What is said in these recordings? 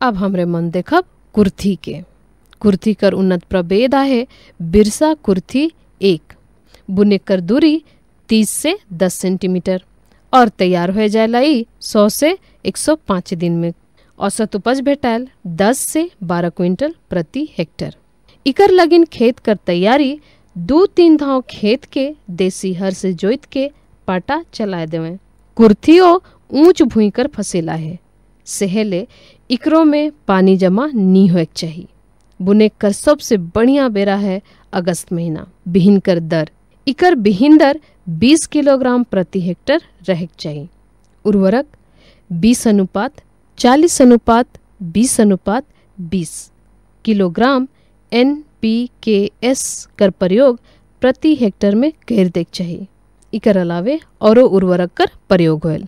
अब हमरे मन देखब कुर्थी के। कुर्थी कर उन्नत प्रभेद आहे, बिरसा कुर्थी एक। बुने कर दूरी 30 से 10 सेंटीमीटर और तैयार हो जाएला ई 100 से 105 दिन में। औसत उपज भेटायल 10 से 12 क्विंटल प्रति हेक्टर। इकर लगिन खेत कर तैयारी दो तीन धाव खेत के देसी हर से जोइत के पाटा चलाए देवे। कुर्थियो ऊंच भूई कर फसेला है। सेहले, इकरो में पानी जमा नहीं होए चाहिए बुने कर सबसे बढ़िया बेरा है अगस्त महीना, बिहिन कर दर। इकर बिहिन दर 20 किलोग्राम प्रति हेक्टर रह चाहिए उर्वरक 20 अनुपात 40 अनुपात 20 अनुपात 20 kilogram N P K S कर प्रयोग प्रति हेक्टर में कर देख चाहिए इकर अलावे औरो उर्वरक कर प्रयोग होल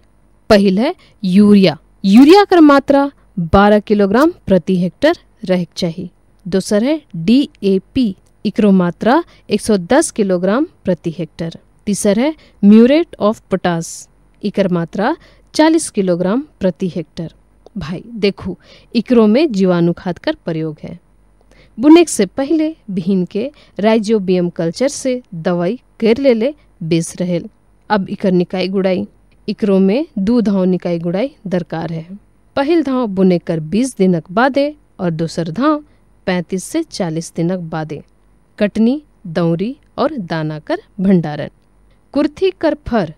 पहिल है यूरिया। यूरिया कर मात्रा 12 किलोग्राम प्रति हेक्टर रह चाहिए। दूसर है डीएपी इकरो मात्रा 110 किलोग्राम प्रति हेक्टर। तीसर है म्यूरेट ऑफ़ पोटास, इकर मात्रा 40 किलोग्राम प्रति हेक्टर। भाई, देखो, इकरो में जीवाणु खाद कर प्रयोग है। बुनेक से पहले बिहिन के राइजोबियम कल्चर से दवाई कर ले ले बेच रहेल। अब इकर निकाय गुड़ाई। इकरो में दू धाव निकाई गुड़ाई दरकार है। पहल धाव बुने कर 20 दिनक बादे और दूसर धाव 35 से 40 दिनक बादे। कटनी, दौरी और दाना कर भंडारण। कुर्थी कर फर,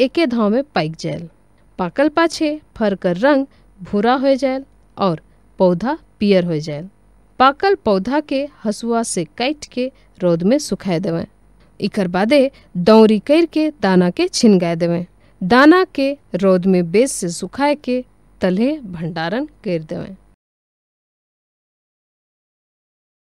एके धाव में पाइक जायल पाकल पाछे फर कर रंग भूरा हो जायल और पौधा पियर हो जायल पाकल पौधा के हसुआ से काट के रौद में सुखाए देवें। इकर बादे दौरी कर के दाना के छिनगाए देवें। दाना के रौद में बेस से सुखाए के तले भंडारण कर देवें।